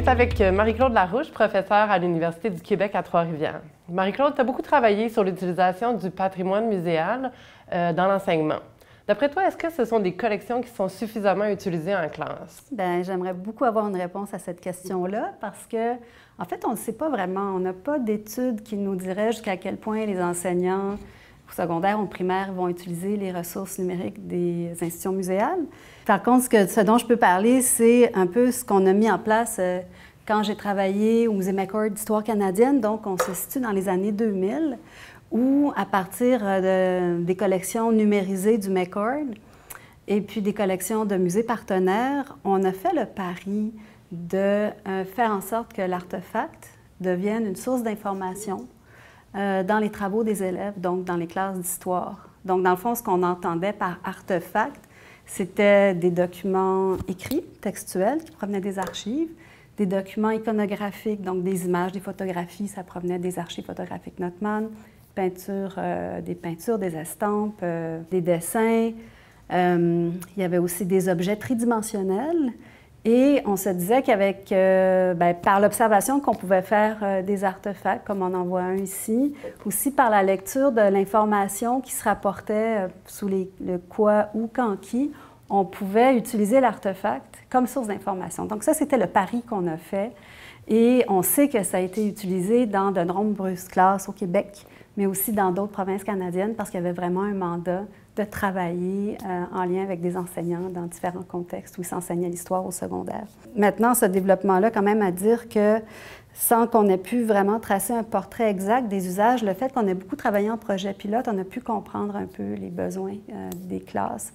est avec euh, Marie-Claude Larouche, professeure à l'Université du Québec à Trois-Rivières. Marie-Claude, tu as beaucoup travaillé sur l'utilisation du patrimoine muséal euh, dans l'enseignement. D'après toi, est-ce que ce sont des collections qui sont suffisamment utilisées en classe? Bien, j'aimerais beaucoup avoir une réponse à cette question-là parce que, en fait, on ne sait pas vraiment. On n'a pas d'études qui nous diraient jusqu'à quel point les enseignants au secondaire ou au primaire vont utiliser les ressources numériques des institutions muséales. Par contre, ce, dont je peux parler, c'est un peu ce qu'on a mis en place euh, quand j'ai travaillé au Musée McCord d'histoire canadienne. Donc, on se situe dans les années 2000, où à partir euh, des collections numérisées du McCord et puis des collections de musées partenaires, on a fait le pari de euh, faire en sorte que l'artefact devienne une source d'information dans les travaux des élèves, donc dans les classes d'histoire. Donc, dans le fond, ce qu'on entendait par artefact, c'était des documents écrits, textuels, qui provenaient des archives, des documents iconographiques, donc des images, des photographies, ça provenait des archives photographiques Notman, peintures, euh, des peintures, des estampes, euh, des dessins. Euh, il y avait aussi des objets tridimensionnels. Et on se disait qu'avec, ben, par l'observation qu'on pouvait faire des artefacts, comme on en voit un ici, aussi par la lecture de l'information qui se rapportait sous le quoi, où, quand, qui, on pouvait utiliser l'artefact comme source d'information. Donc ça, c'était le pari qu'on a fait. Et on sait que ça a été utilisé dans de nombreuses classes au Québec, mais aussi dans d'autres provinces canadiennes parce qu'il y avait vraiment un mandat de travailler euh, en lien avec des enseignants dans différents contextes où ils s'enseignaient l'histoire au secondaire. Maintenant, ce développement-là, quand même à dire que sans qu'on ait pu vraiment tracer un portrait exact des usages, le fait qu'on ait beaucoup travaillé en projet pilote, on a pu comprendre un peu les besoins euh, des classes,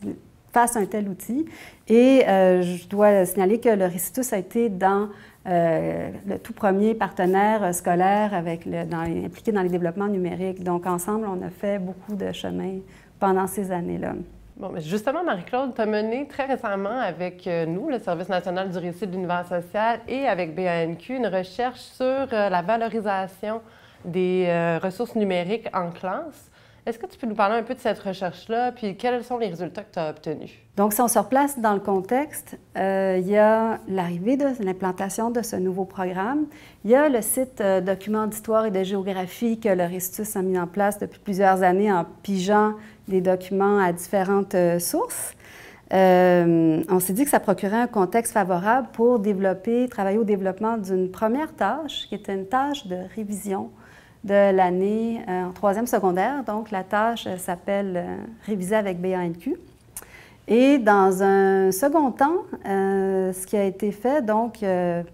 face à un tel outil. Et euh, je dois signaler que le Récitus a été dans euh, le tout premier partenaire scolaire avec impliqué dans les développements numériques. Donc, ensemble, on a fait beaucoup de chemin pendant ces années-là. Bon, mais justement, Marie-Claude, tu as mené très récemment avec euh, nous, le Service national du récit de l'univers social, et avec BANQ, une recherche sur la valorisation des ressources numériques en classe. Est-ce que tu peux nous parler un peu de cette recherche-là, puis quels sont les résultats que tu as obtenus? Donc, si on se replace dans le contexte, euh, il y a l'arrivée de l'implantation de ce nouveau programme. Il y a le site euh, Documents d'histoire et de géographie que le Restus a mis en place depuis plusieurs années en pigeant des documents à différentes euh, sources. on s'est dit que ça procurait un contexte favorable pour développer, travailler au développement d'une première tâche, qui était une tâche de révision de l'année euh, en troisième secondaire. Donc, la tâche s'appelle euh, Réviser avec BANQ. Et dans un second temps, euh, ce qui a été fait donc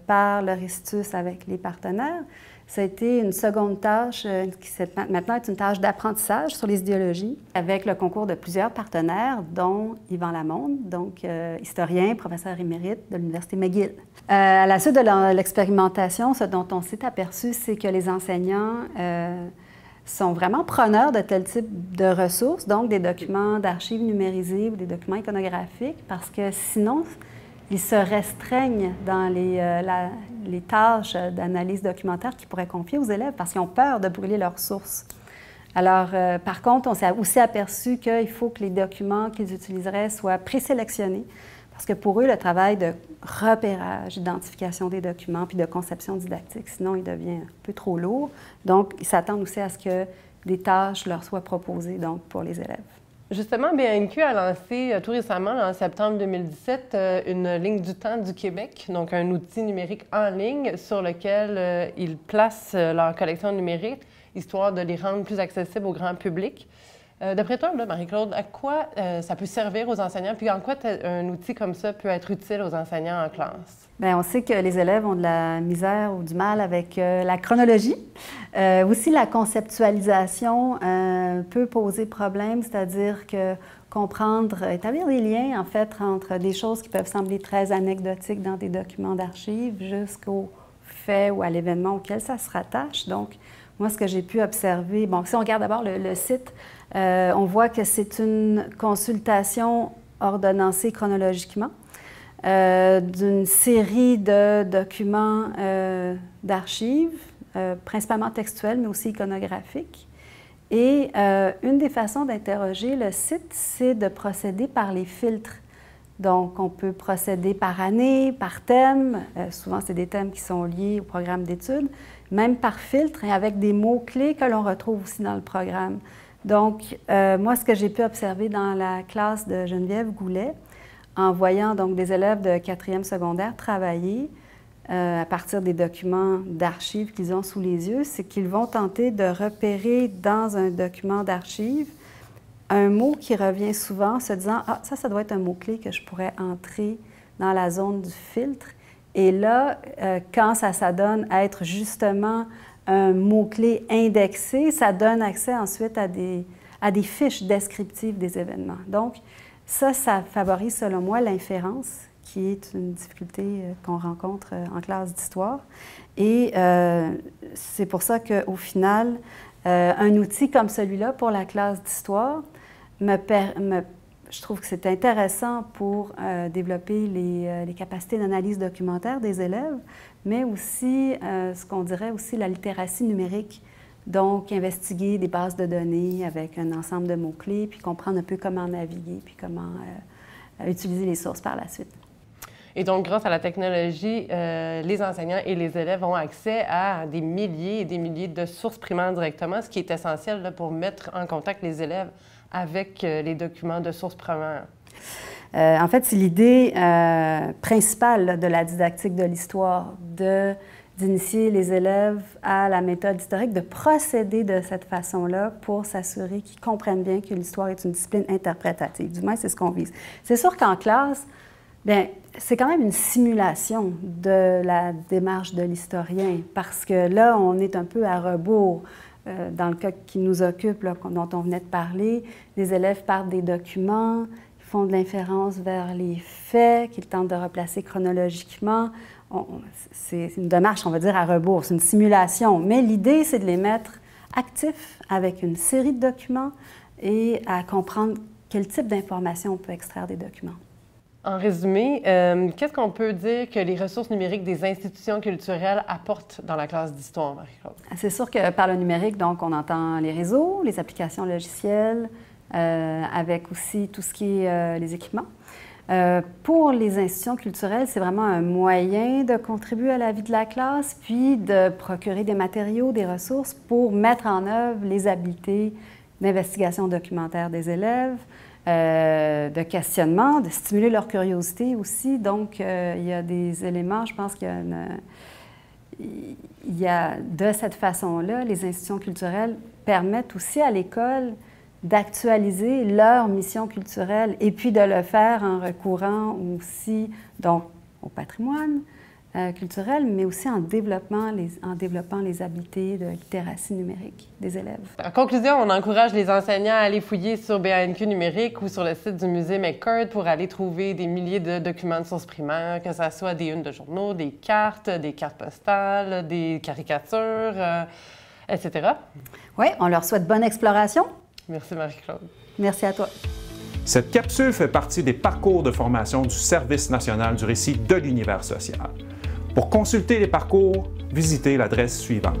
par le Restus avec les partenaires, ça a été une seconde tâche euh, qui maintenant est une tâche d'apprentissage sur les idéologies avec le concours de plusieurs partenaires, dont Yvan Lamonde, donc euh, historien, professeur émérite de l'Université McGill. Euh, à la suite de l'expérimentation, ce dont on s'est aperçu, c'est que les enseignants sont vraiment preneurs de tel type de ressources, donc des documents d'archives numérisés ou des documents iconographiques, parce que sinon, ils se restreignent dans les, les tâches d'analyse documentaire qu'ils pourraient confier aux élèves parce qu'ils ont peur de brûler leurs sources. Alors, euh, par contre, on s'est aussi aperçu qu'il faut que les documents qu'ils utiliseraient soient présélectionnés parce que pour eux, le travail de repérage, d'identification des documents puis de conception didactique, sinon, il devient un peu trop lourd. Donc, ils s'attendent aussi à ce que des tâches leur soient proposées donc, pour les élèves. Justement, BNQ a lancé euh, tout récemment, en septembre 2017, euh, une ligne du temps du Québec, donc un outil numérique en ligne sur lequel euh, ils placent leur collection numérique, histoire de les rendre plus accessibles au grand public. D'après toi, Marie-Claude, à quoi ça peut servir aux enseignants, puis en quoi un outil comme ça peut être utile aux enseignants en classe? Bien, on sait que les élèves ont de la misère ou du mal avec la chronologie. aussi, la conceptualisation peut poser problème, c'est-à-dire que comprendre, établir des liens, en fait, entre des choses qui peuvent sembler très anecdotiques dans des documents d'archives jusqu'au fait ou à l'événement auquel ça se rattache. Donc, moi, ce que j'ai pu observer, bon, si on regarde d'abord le, site, euh, on voit que c'est une consultation ordonnancée chronologiquement euh, d'une série de documents euh, d'archives, principalement textuels, mais aussi iconographiques. Et une des façons d'interroger le site, c'est de procéder par les filtres Donc, on peut procéder par année, par thème. Souvent, c'est des thèmes qui sont liés au programme d'études, même par filtre et avec des mots-clés que l'on retrouve aussi dans le programme. Donc, euh, moi, ce que j'ai pu observer dans la classe de Geneviève Goulet, en voyant donc des élèves de quatrième secondaire travailler euh, à partir des documents d'archives qu'ils ont sous les yeux, c'est qu'ils vont tenter de repérer dans un document d'archives un mot qui revient souvent, se disant Ah, ça, ça doit être un mot-clé que je pourrais entrer dans la zone du filtre. Et là, euh, quand ça s'adonne à être justement un mot-clé indexé, ça donne accès ensuite à des, à des fiches descriptives des événements. Donc, ça, ça favorise, selon moi, l'inférence, qui est une difficulté euh, qu'on rencontre euh, en classe d'histoire. Et c'est pour ça qu'au final, un outil comme celui-là pour la classe d'histoire je trouve que c'est intéressant pour euh, développer euh, les, capacités d'analyse documentaire des élèves, mais aussi euh, ce qu'on dirait aussi la littératie numérique. Donc, investiguer des bases de données avec un ensemble de mots-clés, puis comprendre un peu comment naviguer, puis comment utiliser les sources par la suite. Et donc, grâce à la technologie, les enseignants et les élèves ont accès à des milliers et des milliers de sources primaires directement, ce qui est essentiel pour mettre en contact les élèves avec euh, les documents de source première? Euh, en fait, c'est l'idée euh, principale de la didactique de l'histoire, de d'initier les élèves à la méthode historique, de procéder de cette façon-là pour s'assurer qu'ils comprennent bien que l'histoire est une discipline interprétative. Du moins, c'est ce qu'on vise. C'est sûr qu'en classe, bien, c'est quand même une simulation de la démarche de l'historien, parce que là, on est un peu à rebours. Euh, dans le cas qui nous occupe, dont on venait de parler, les élèves partent des documents, font de l'inférence vers les faits qu'ils tentent de replacer chronologiquement. C'est une démarche, on va dire, à rebours, c'est une simulation. Mais l'idée, c'est de les mettre actifs avec une série de documents et à comprendre quel type d'informations on peut extraire des documents. En résumé, euh, qu'est-ce qu'on peut dire que les ressources numériques des institutions culturelles apportent dans la classe d'histoire, Marie-Claude? C'est sûr que par le numérique, donc, on entend les réseaux, les applications logicielles, avec aussi tout ce qui est euh, les équipements. pour les institutions culturelles, c'est vraiment un moyen de contribuer à la vie de la classe, puis de procurer des matériaux, des ressources pour mettre en œuvre les habiletés d'investigation documentaire des élèves, euh, de questionnement, de stimuler leur curiosité aussi. Donc, euh, il y a des éléments, je pense qu'il y a de cette façon-là, les institutions culturelles permettent aussi à l'école d'actualiser leur mission culturelle et puis de le faire en recourant aussi donc, au patrimoine, euh, culturelle, mais aussi en développant, les, en développant les habiletés de littératie numérique des élèves. En conclusion, on encourage les enseignants à aller fouiller sur BANQ numérique ou sur le site du musée McCurt pour aller trouver des milliers de documents de sources primaires, que ce soit des unes de journaux, des cartes, des cartes postales, des caricatures, euh, etc. Oui, on leur souhaite bonne exploration. Merci Marie-Claude. Merci à toi. Cette capsule fait partie des parcours de formation du Service national du récit de l'univers social. Pour consulter les parcours, visitez l'adresse suivante.